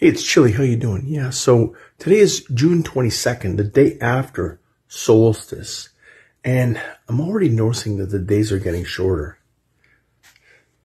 Hey, it's Chili. How you doing? Yeah, so today is June 22nd, the day after solstice. And I'm already noticing that the days are getting shorter.